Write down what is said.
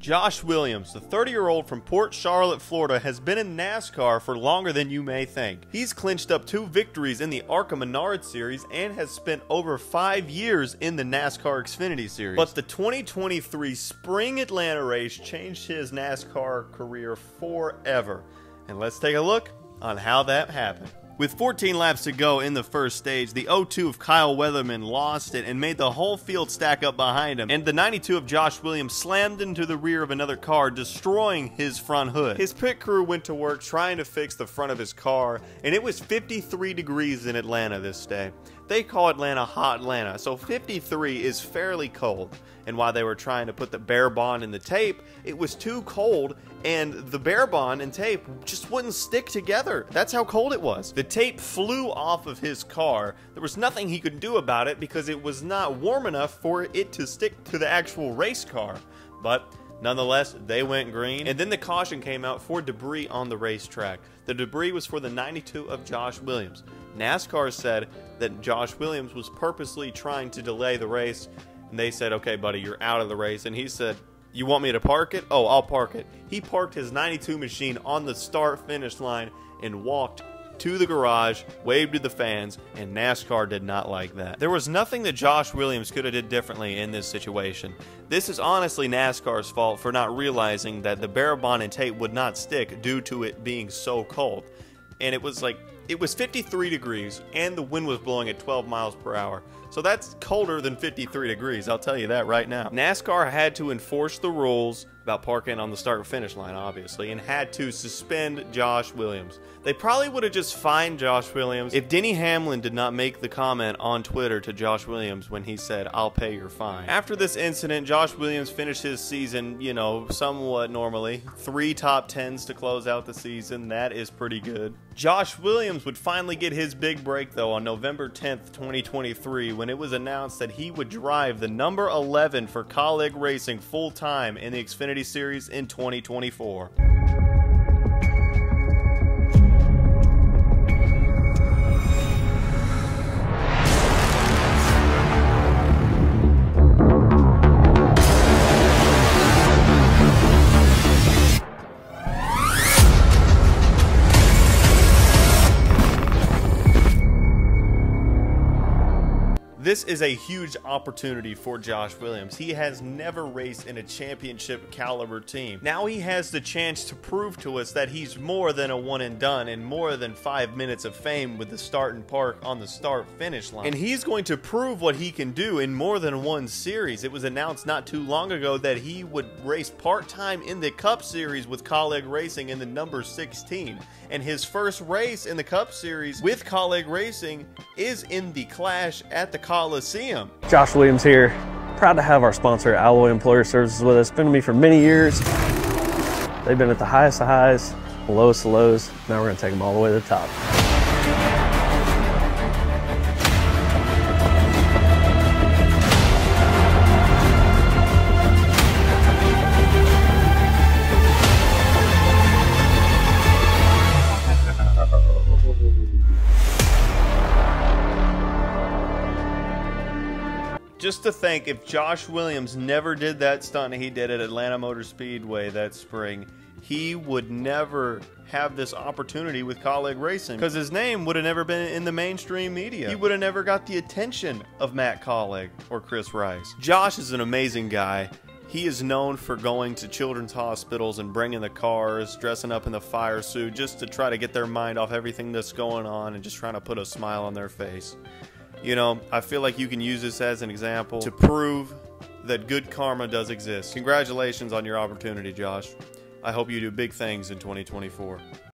Josh Williams, the 30 year old from Port Charlotte, Florida, has been in NASCAR for longer than you may think. He's clinched up two victories in the ARCA Menard Series and has spent over five years in the NASCAR Xfinity Series. But the 2023 Spring Atlanta race changed his NASCAR career forever. And let's take a look on how that happened. With 14 laps to go in the first stage, the 02 of Kyle Weatherman lost it and made the whole field stack up behind him, and the 92 of Josh Williams slammed into the rear of another car, destroying his front hood. His pit crew went to work trying to fix the front of his car, and it was 53 degrees in Atlanta this day. They call Atlanta Hot Atlanta, so 53 is fairly cold. And while they were trying to put the Bear Bond in the tape, it was too cold and the Bear Bond and tape just wouldn't stick together. That's how cold it was. The tape flew off of his car. There was nothing he could do about it because it was not warm enough for it to stick to the actual race car. But Nonetheless, they went green, and then the caution came out for debris on the racetrack. The debris was for the 92 of Josh Williams. NASCAR said that Josh Williams was purposely trying to delay the race, and they said, okay, buddy, you're out of the race. And he said, you want me to park it? Oh, I'll park it. He parked his 92 machine on the start finish line and walked to the garage, waved to the fans, and NASCAR did not like that. There was nothing that Josh Williams could have did differently in this situation. This is honestly NASCAR's fault for not realizing that the Bear Bond and tape would not stick due to it being so cold. And it was like it was 53 degrees and the wind was blowing at 12 miles per hour. So that's colder than 53 degrees, I'll tell you that right now. NASCAR had to enforce the rules about parking on the start finish line, obviously, and had to suspend Josh Williams. They probably would have just fined Josh Williams if Denny Hamlin did not make the comment on Twitter to Josh Williams when he said, I'll pay your fine. After this incident, Josh Williams finished his season, you know, somewhat normally. Three top tens to close out the season. That is pretty good. Josh Williams would finally get his big break, though, on November 10th, 2023, when it was announced that he would drive the number 11 for Kaulig Racing full time in the Xfinity Series in 2024. This is a huge opportunity for Josh Williams. He has never raced in a championship caliber team. Now he has the chance to prove to us that he's more than a one and done and more than five minutes of fame with the start and park on the start finish line. And he's going to prove what he can do in more than one series. It was announced not too long ago that he would race part time in the Cup Series with Kaulig Racing in the number 16. And his first race in the Cup Series with Kaulig Racing is in the Clash at the Coliseum. Josh Williams here. Proud to have our sponsor, Alloy Employer Services, with us. Been with me for many years. They've been at the highest of highs, lowest of lows. Now we're going to take them all the way to the top. Just to think if Josh Williams never did that stunt he did at Atlanta Motor Speedway that spring, he would never have this opportunity with Kaulig Racing because his name would have never been in the mainstream media. He would have never got the attention of Matt Kaulig or Chris Rice. Josh is an amazing guy. He is known for going to children's hospitals and bringing the cars, dressing up in the fire suit just to try to get their mind off everything that's going on and just trying to put a smile on their face. You know, I feel like you can use this as an example to prove that good karma does exist. Congratulations on your opportunity, Josh. I hope you do big things in 2024.